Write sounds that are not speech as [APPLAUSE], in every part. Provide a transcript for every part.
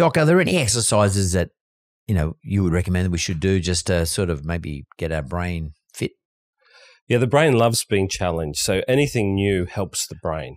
Doc, are there any exercises that you know you would recommend that we should do just to sort of maybe get our brain fit? Yeah, the brain loves being challenged. So anything new helps the brain.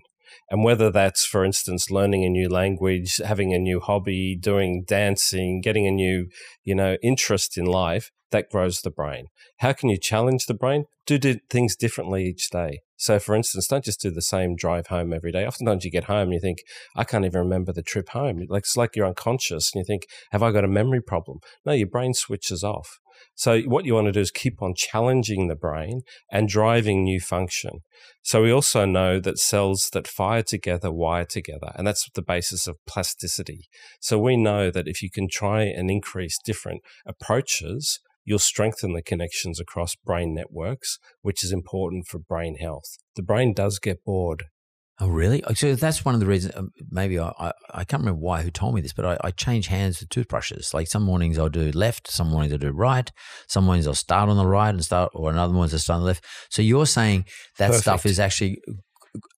And whether that's, for instance, learning a new language, having a new hobby, doing dancing, getting a new, you know, interest in life, that grows the brain. How can you challenge the brain? Do things differently each day. So, for instance, don't just do the same drive home every day. Oftentimes you get home and you think, I can't even remember the trip home. Like, it's like you're unconscious and you think, have I got a memory problem? No, your brain switches off. So what you want to do is keep on challenging the brain and driving new function. So we also know that cells that fire together wire together, and that's the basis of plasticity. So we know that if you can try and increase different approaches, you'll strengthen the connections across brain networks, which is important for brain health. The brain does get bored Oh, really? Oh, so that's one of the reasons. Um, maybe I, I, I, can't remember why who told me this, but I, I change hands with toothbrushes. Like some mornings I'll do left, some mornings I'll do right, some mornings I'll start on the right and start, or another mornings I'll start on the left. So you're saying that Perfect. stuff is actually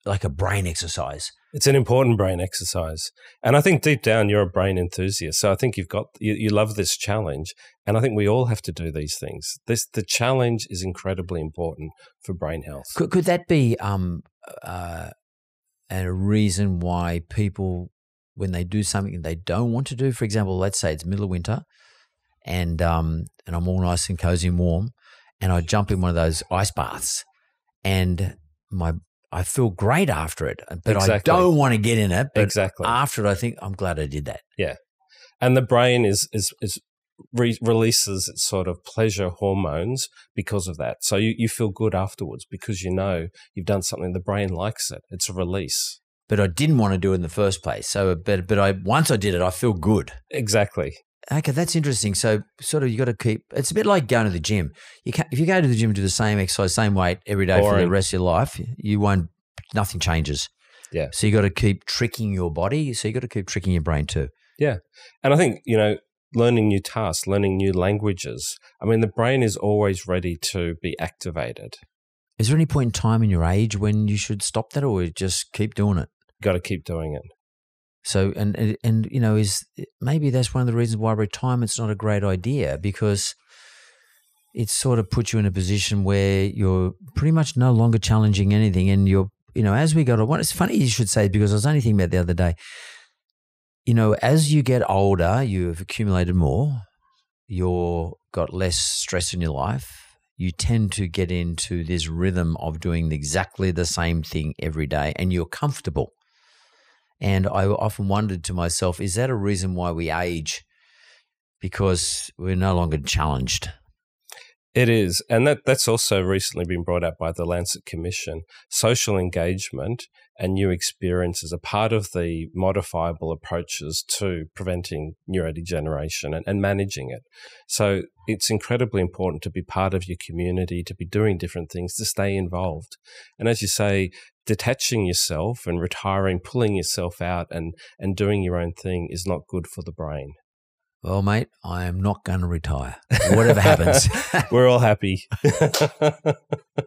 like a brain exercise. It's an important brain exercise, and I think deep down you're a brain enthusiast. So I think you've got you, you love this challenge, and I think we all have to do these things. This the challenge is incredibly important for brain health. Could, could that be um, uh, and a reason why people, when they do something they don't want to do, for example, let's say it's middle of winter, and um, and I'm all nice and cozy and warm, and I jump in one of those ice baths, and my I feel great after it, but exactly. I don't want to get in it. But exactly after it, I think I'm glad I did that. Yeah, and the brain is is is re- releases its sort of pleasure hormones because of that. So you, you feel good afterwards because you know you've done something. The brain likes it. It's a release. But I didn't want to do it in the first place. So, uh, but but I once I did it, I feel good. Exactly. Okay, that's interesting. So, sort of, you got to keep. It's a bit like going to the gym. You can if you go to the gym and do the same exercise, same weight every day Boring. for the rest of your life, you won't. Nothing changes. Yeah. So you got to keep tricking your body. So you got to keep tricking your brain too. Yeah, and I think you know learning new tasks, learning new languages. I mean, the brain is always ready to be activated. Is there any point in time in your age when you should stop that or just keep doing it? Got to keep doing it. So, and, and, and, you know, is maybe that's one of the reasons why retirement's not a great idea because it sort of puts you in a position where you're pretty much no longer challenging anything. And you're, you know, as we go to, it's funny you should say, because I was only thinking about the other day, you know, as you get older, you've accumulated more, you've got less stress in your life. You tend to get into this rhythm of doing exactly the same thing every day and you're comfortable. And I often wondered to myself, is that a reason why we age? Because we're no longer challenged. It is. And that, that's also recently been brought out by the Lancet Commission. Social engagement and new experiences are part of the modifiable approaches to preventing neurodegeneration and, and managing it. So it's incredibly important to be part of your community, to be doing different things, to stay involved. And as you say, detaching yourself and retiring, pulling yourself out and, and doing your own thing is not good for the brain. Well, mate, I am not going to retire. Whatever happens. [LAUGHS] We're all happy. [LAUGHS]